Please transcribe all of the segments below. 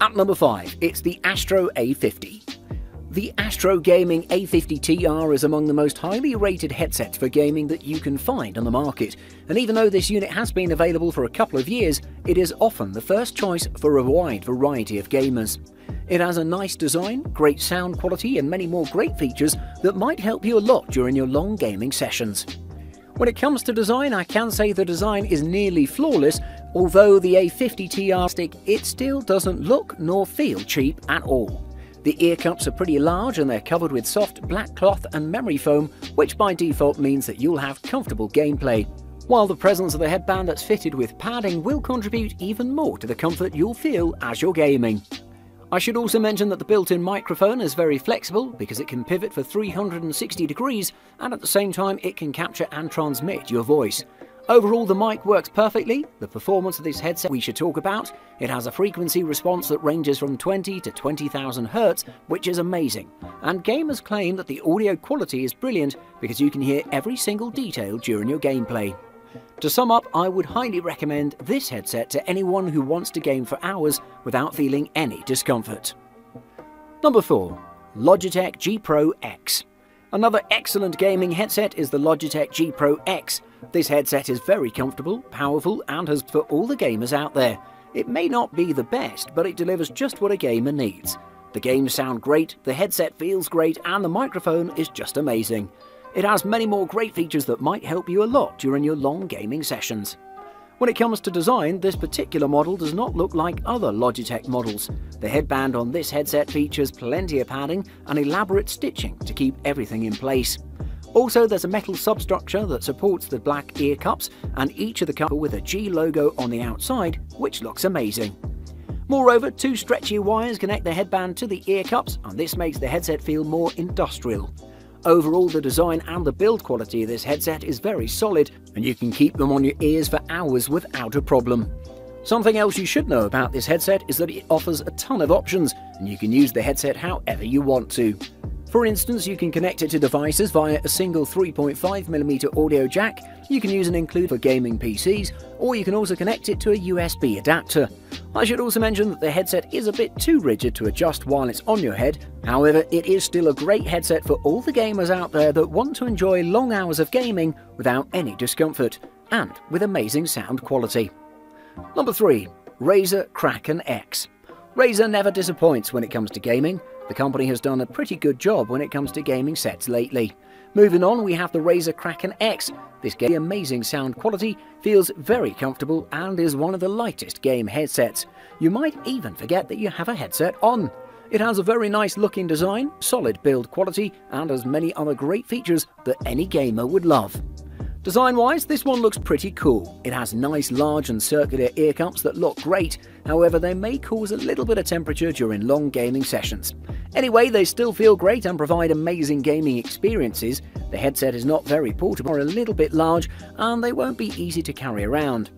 At number 5, it's the Astro A50. The Astro Gaming A50TR is among the most highly rated headsets for gaming that you can find on the market, and even though this unit has been available for a couple of years, it is often the first choice for a wide variety of gamers. It has a nice design, great sound quality, and many more great features that might help you a lot during your long gaming sessions. When it comes to design, I can say the design is nearly flawless, although the A50TR stick, it still doesn't look nor feel cheap at all. The ear cups are pretty large and they're covered with soft black cloth and memory foam, which by default means that you'll have comfortable gameplay. While the presence of the headband that's fitted with padding will contribute even more to the comfort you'll feel as you're gaming. I should also mention that the built-in microphone is very flexible because it can pivot for 360 degrees and at the same time it can capture and transmit your voice. Overall, the mic works perfectly. The performance of this headset we should talk about. It has a frequency response that ranges from 20 to 20,000 Hz, which is amazing. And gamers claim that the audio quality is brilliant because you can hear every single detail during your gameplay. To sum up, I would highly recommend this headset to anyone who wants to game for hours without feeling any discomfort. Number 4. Logitech G Pro X Another excellent gaming headset is the Logitech G Pro X. This headset is very comfortable, powerful, and has for all the gamers out there. It may not be the best, but it delivers just what a gamer needs. The games sound great, the headset feels great, and the microphone is just amazing. It has many more great features that might help you a lot during your long gaming sessions. When it comes to design, this particular model does not look like other Logitech models. The headband on this headset features plenty of padding and elaborate stitching to keep everything in place. Also, there's a metal substructure that supports the black ear cups and each of the cups with a G logo on the outside, which looks amazing. Moreover, two stretchy wires connect the headband to the ear cups and this makes the headset feel more industrial. Overall, the design and the build quality of this headset is very solid, and you can keep them on your ears for hours without a problem. Something else you should know about this headset is that it offers a ton of options, and you can use the headset however you want to. For instance, you can connect it to devices via a single 3.5mm audio jack, you can use an include for gaming PCs, or you can also connect it to a USB adapter. I should also mention that the headset is a bit too rigid to adjust while it's on your head, however it is still a great headset for all the gamers out there that want to enjoy long hours of gaming without any discomfort, and with amazing sound quality. Number 3. Razer Kraken X Razer never disappoints when it comes to gaming, the company has done a pretty good job when it comes to gaming sets lately. Moving on, we have the Razer Kraken X. This game amazing sound quality, feels very comfortable and is one of the lightest game headsets. You might even forget that you have a headset on. It has a very nice looking design, solid build quality and has many other great features that any gamer would love. Design-wise, this one looks pretty cool. It has nice large and circular ear cups that look great, however they may cause a little bit of temperature during long gaming sessions. Anyway, they still feel great and provide amazing gaming experiences. The headset is not very portable or a little bit large, and they won't be easy to carry around.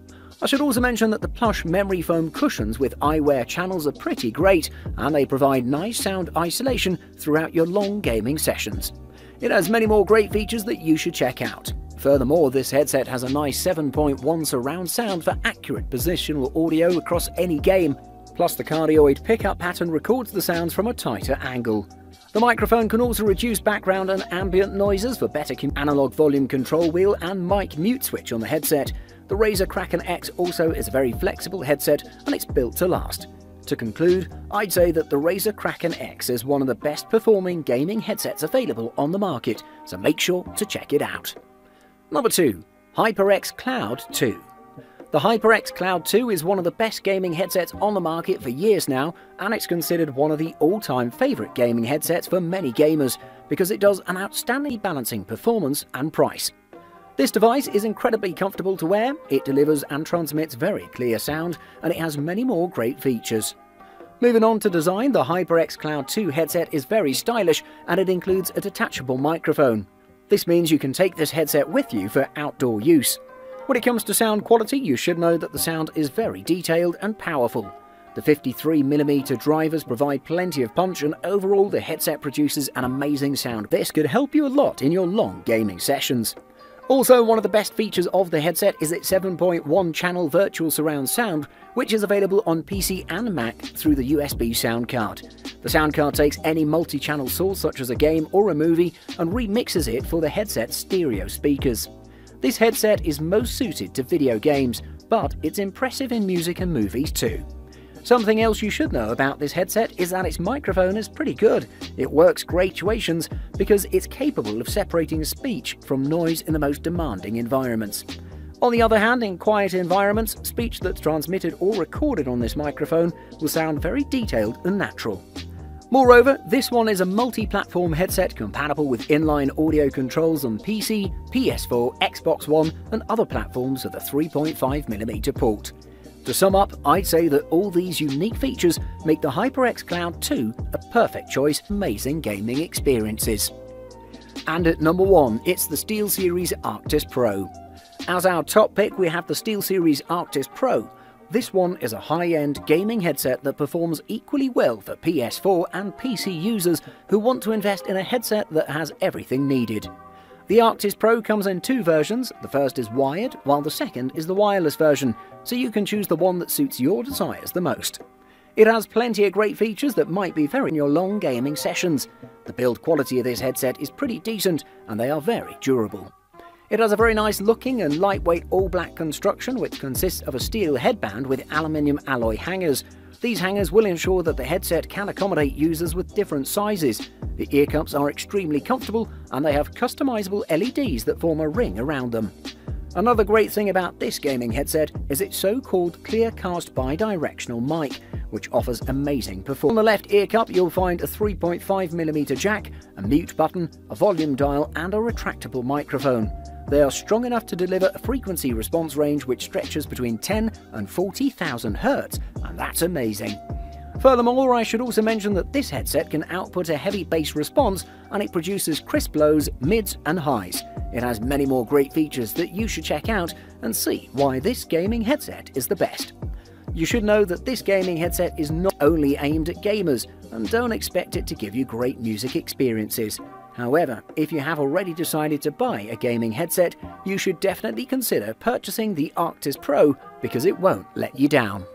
I should also mention that the plush memory foam cushions with eyewear channels are pretty great, and they provide nice sound isolation throughout your long gaming sessions. It has many more great features that you should check out. Furthermore, this headset has a nice 7.1 surround sound for accurate positional audio across any game, plus the cardioid pickup pattern records the sounds from a tighter angle. The microphone can also reduce background and ambient noises for better analog volume control wheel and mic mute switch on the headset. The Razer Kraken X also is a very flexible headset and it's built to last. To conclude, I'd say that the Razer Kraken X is one of the best performing gaming headsets available on the market, so make sure to check it out. Number 2. HyperX Cloud 2 the HyperX Cloud 2 is one of the best gaming headsets on the market for years now, and it's considered one of the all-time favourite gaming headsets for many gamers, because it does an outstanding balancing performance and price. This device is incredibly comfortable to wear, it delivers and transmits very clear sound, and it has many more great features. Moving on to design, the HyperX Cloud 2 headset is very stylish, and it includes a detachable microphone. This means you can take this headset with you for outdoor use. When it comes to sound quality, you should know that the sound is very detailed and powerful. The 53mm drivers provide plenty of punch and overall the headset produces an amazing sound. This could help you a lot in your long gaming sessions. Also, one of the best features of the headset is its 7.1 channel virtual surround sound, which is available on PC and Mac through the USB sound card. The sound card takes any multi channel source, such as a game or a movie, and remixes it for the headset's stereo speakers. This headset is most suited to video games, but it's impressive in music and movies too. Something else you should know about this headset is that its microphone is pretty good. It works graduations because it's capable of separating speech from noise in the most demanding environments. On the other hand, in quiet environments, speech that's transmitted or recorded on this microphone will sound very detailed and natural. Moreover, this one is a multi-platform headset compatible with inline audio controls on PC, PS4, Xbox One and other platforms with a 3.5mm port. To sum up, I'd say that all these unique features make the HyperX Cloud 2 a perfect choice for amazing gaming experiences. And at number 1, it's the SteelSeries Arctis Pro. As our top pick, we have the SteelSeries Arctis Pro. This one is a high-end gaming headset that performs equally well for PS4 and PC users who want to invest in a headset that has everything needed. The Arctis Pro comes in two versions, the first is wired, while the second is the wireless version, so you can choose the one that suits your desires the most. It has plenty of great features that might be very in your long gaming sessions. The build quality of this headset is pretty decent and they are very durable. It has a very nice looking and lightweight all black construction which consists of a steel headband with aluminium alloy hangers, these hangers will ensure that the headset can accommodate users with different sizes. The ear cups are extremely comfortable and they have customizable LEDs that form a ring around them. Another great thing about this gaming headset is its so-called Clearcast bidirectional mic, which offers amazing performance. On the left ear cup you'll find a 3.5mm jack, a mute button, a volume dial and a retractable microphone. They are strong enough to deliver a frequency response range which stretches between 10 and 40,000 Hz, and that's amazing. Furthermore, I should also mention that this headset can output a heavy bass response and it produces crisp lows, mids and highs. It has many more great features that you should check out and see why this gaming headset is the best. You should know that this gaming headset is not only aimed at gamers and don't expect it to give you great music experiences. However, if you have already decided to buy a gaming headset, you should definitely consider purchasing the Arctis Pro because it won't let you down.